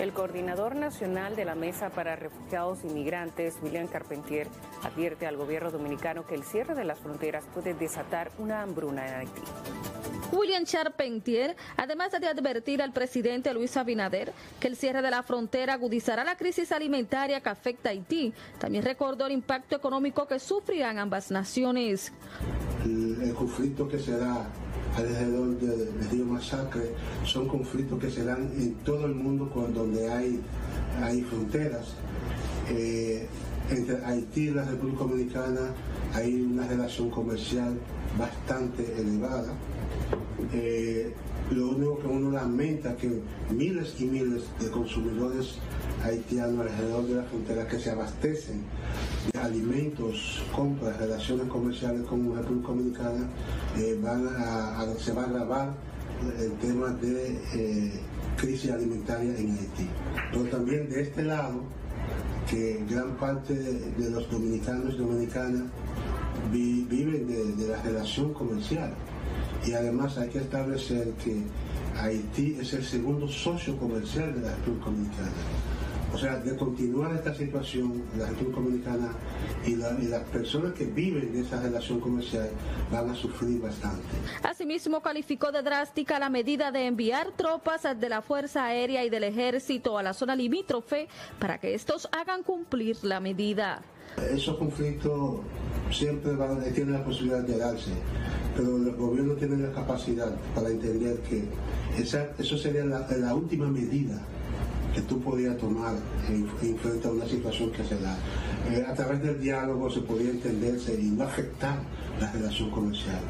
El coordinador nacional de la Mesa para Refugiados y Migrantes, William Carpentier, advierte al gobierno dominicano que el cierre de las fronteras puede desatar una hambruna en Haití. William Charpentier, además de advertir al presidente Luis Abinader que el cierre de la frontera agudizará la crisis alimentaria que afecta a Haití, también recordó el impacto económico que sufrirán ambas naciones. El, conflicto que se da alrededor del son conflictos que se dan en todo el mundo cuando donde hay, hay fronteras. Eh, entre Haití y la República Dominicana hay una relación comercial bastante elevada. Eh, lo único que uno lamenta es que miles y miles de consumidores haitianos alrededor de la frontera que se abastecen de alimentos, compras, relaciones comerciales con la República Dominicana, eh, van a, se va a agravar el tema de eh, crisis alimentaria en Haití. Pero también de este lado, que gran parte de, los dominicanos y dominicanas viven de la relación comercial y además hay que establecer que Haití es el segundo socio comercial de la República Dominicana. O sea, de continuar esta situación, la República Dominicana y, las personas que viven de esa relación comercial van a sufrir bastante. Asimismo, calificó de drástica la medida de enviar tropas de la Fuerza Aérea y del Ejército a la zona limítrofe para que estos hagan cumplir la medida. Esos conflictos siempre van, tienen la posibilidad de darse pero los gobiernos tienen la capacidad para entender que esa, eso sería la, última medida que tú podías tomar en, frente a una situación que se da. Eh, a través del diálogo se podía entenderse y no afectar la relación comercial.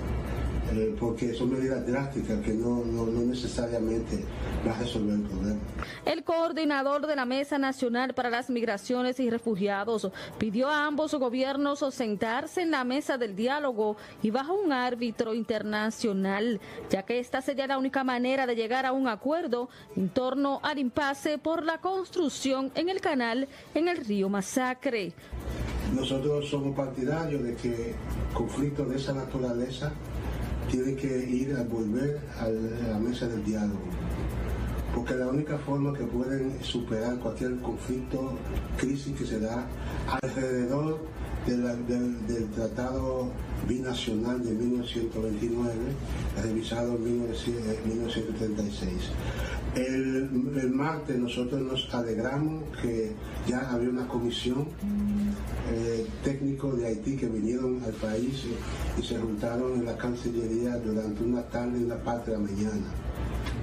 Eh, porque son medidas drásticas que no, no, necesariamente va a resolver el problema. El coordinador de la Mesa Nacional para las Migraciones y Refugiados pidió a ambos gobiernos sentarse en la mesa del diálogo y bajo un árbitro internacional, ya que esta sería la única manera de llegar a un acuerdo en torno al impasse por la construcción en el canal en el río Masacre. Nosotros somos partidarios de que conflictos de esa naturaleza tiene que ir a volver a la mesa del diálogo. Porque la única forma que pueden superar cualquier conflicto, crisis que se da alrededor del, Tratado Binacional de 1929, revisado en 1936. El, martes nosotros nos alegramos que ya había una comisión eh, técnico de Haití que vinieron al país y se juntaron en la Cancillería durante una tarde y una parte de la mañana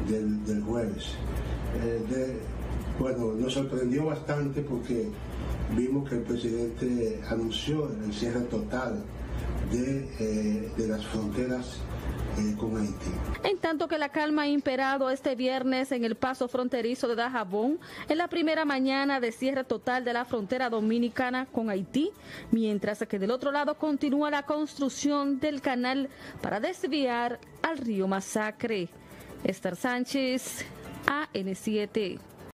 del, jueves. Eh, bueno, nos sorprendió bastante porque vimos que el presidente anunció el cierre total de, eh, de las fronteras En tanto que la calma ha imperado este viernes en el paso fronterizo de Dajabón, en la primera mañana de cierre total de la frontera dominicana con Haití, mientras que del otro lado continúa la construcción del canal para desviar al río Masacre. Esther Sánchez, AN7.